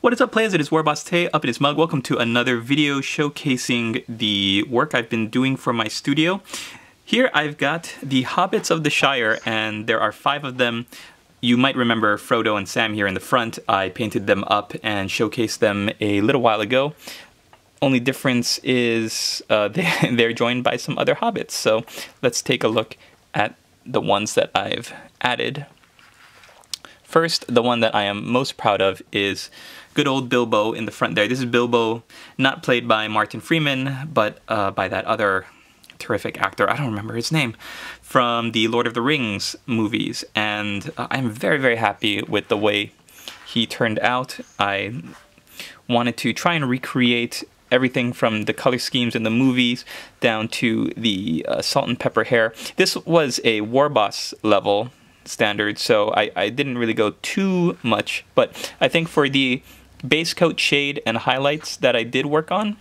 What is up players, it is Warboss Tae up in his mug. Welcome to another video showcasing the work I've been doing for my studio. Here I've got the Hobbits of the Shire and there are five of them. You might remember Frodo and Sam here in the front. I painted them up and showcased them a little while ago. Only difference is uh, they, they're joined by some other hobbits. So let's take a look at the ones that I've added. First, the one that I am most proud of is good old Bilbo in the front there. This is Bilbo, not played by Martin Freeman, but uh, by that other terrific actor, I don't remember his name, from the Lord of the Rings movies. And uh, I'm very, very happy with the way he turned out. I wanted to try and recreate everything from the color schemes in the movies down to the uh, salt and pepper hair. This was a Warboss level standard, so I, I didn't really go too much, but I think for the base coat shade and highlights that I did work on,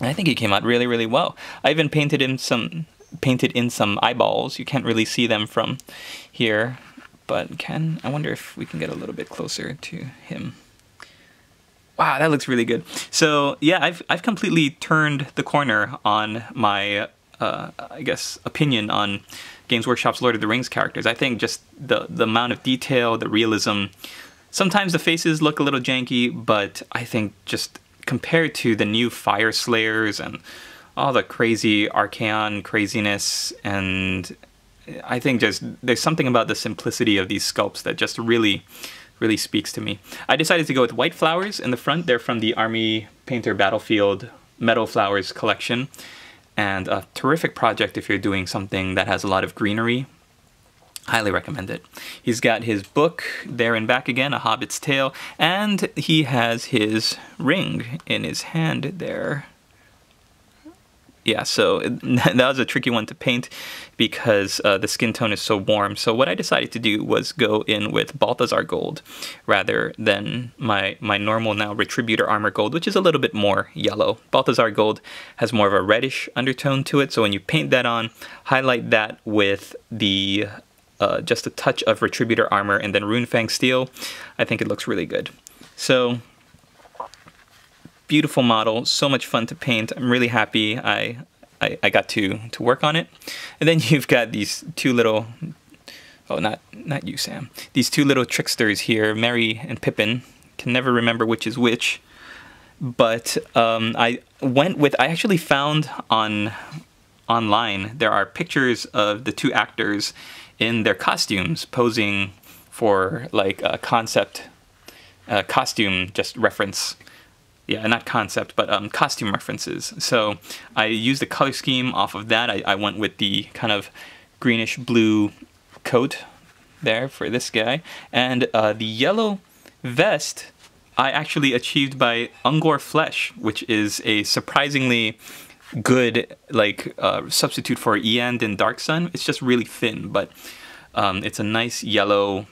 I think he came out really, really well. I even painted in some painted in some eyeballs. You can't really see them from here, but can I wonder if we can get a little bit closer to him. Wow, that looks really good. So yeah, I've I've completely turned the corner on my uh, I guess opinion on Games Workshop's Lord of the Rings characters. I think just the the amount of detail, the realism. Sometimes the faces look a little janky, but I think just compared to the new Fyreslayers and all the crazy Archaon craziness, and I think just there's something about the simplicity of these sculpts that just really really speaks to me. I decided to go with white flowers in the front. They're from the Army Painter Battlefield Meadow Flowers collection and a terrific project if you're doing something that has a lot of greenery. Highly recommend it. He's got his book there and back again, A Hobbit's Tale, and he has his ring in his hand there yeah, so that was a tricky one to paint because uh, the skin tone is so warm. So what I decided to do was go in with Balthazar Gold rather than my, my normal now Retributor Armor Gold, which is a little bit more yellow. Balthazar Gold has more of a reddish undertone to it, so when you paint that on, highlight that with the uh, just a touch of Retributor Armor and then Runefang Steel, I think it looks really good. So beautiful model, so much fun to paint. I'm really happy I, I, I got to, to work on it. And then you've got these two little, oh, not, not you, Sam. These two little tricksters here, Merry and Pippin. Can never remember which is which. But um, I went with, I actually found on online, there are pictures of the two actors in their costumes posing for like a concept costume just reference yeah, not concept, but um, costume references. So I used the color scheme off of that. I, I went with the kind of greenish blue coat there for this guy. And uh, the yellow vest I actually achieved by Ungor Flesh, which is a surprisingly good like uh, substitute for Iyanden Darksun. It's just really thin, but um, it's a nice yellow,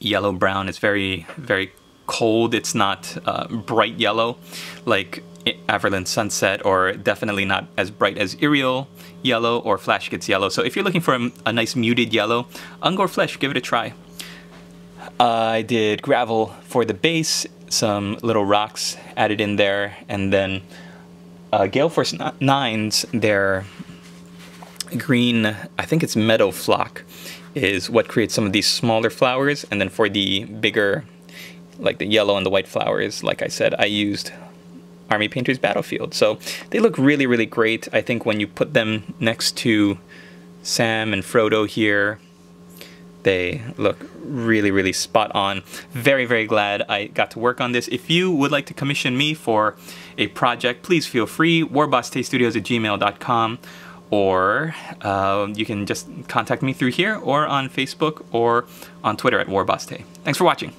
yellow brown. It's very, very cold. It's not uh, bright yellow like Averland Sunset or definitely not as bright as Yriel yellow or Flash Gitz yellow. So if you're looking for a, a nice muted yellow, Ungor Flesh, give it a try. I did gravel for the base, some little rocks added in there, and then uh, Gale Force 9s, their green, I think it's Meadow Flock, is what creates some of these smaller flowers, and then for the bigger like the yellow and the white flowers, like I said, I used Army Painter's Battlefield. So they look really, really great. I think when you put them next to Sam and Frodo here, they look really, really spot on. Very, very glad I got to work on this. If you would like to commission me for a project, please feel free. warbossTaestudios at gmail.com or uh, you can just contact me through here or on Facebook or on Twitter at warbossTae. Thanks for watching.